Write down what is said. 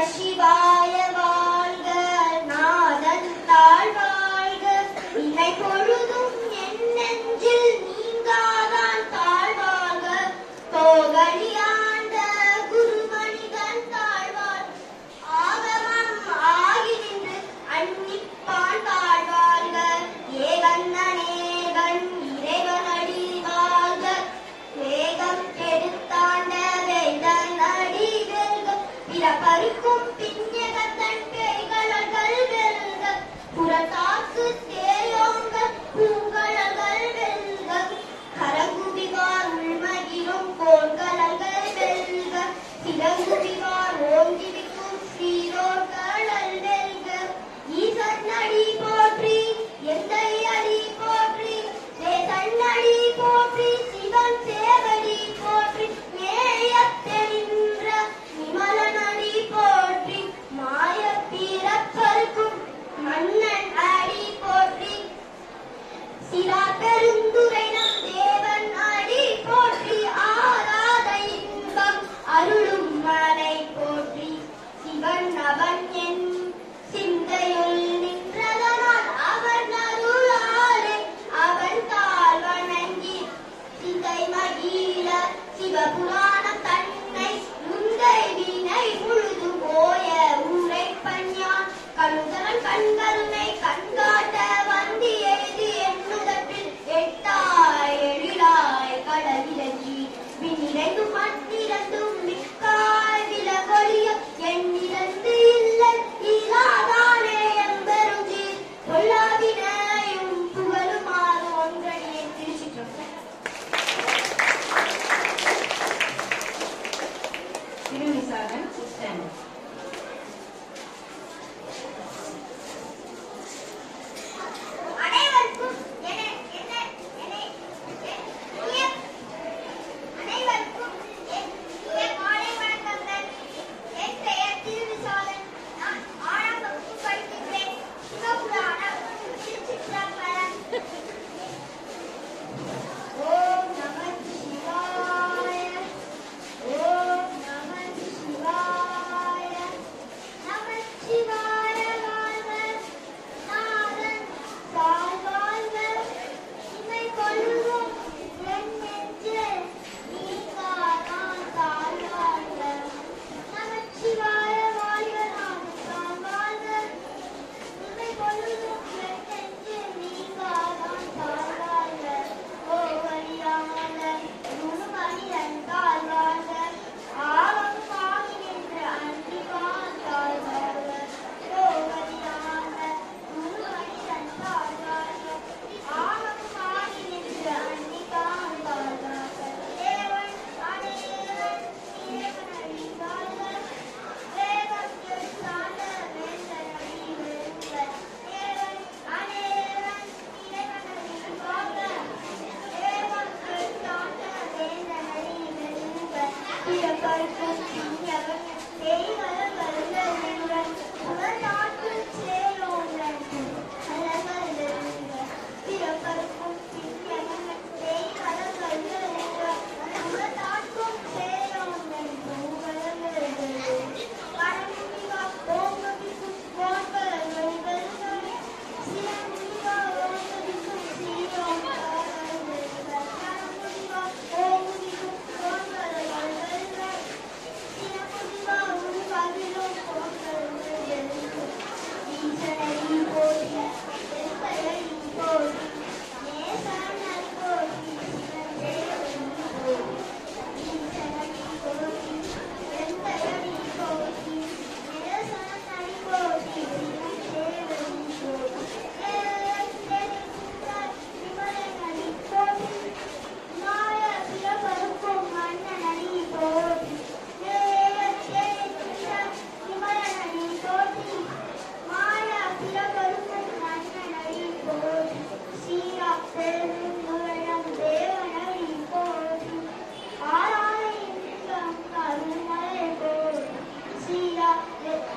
Shivaya. la pared completa. Seven to ten.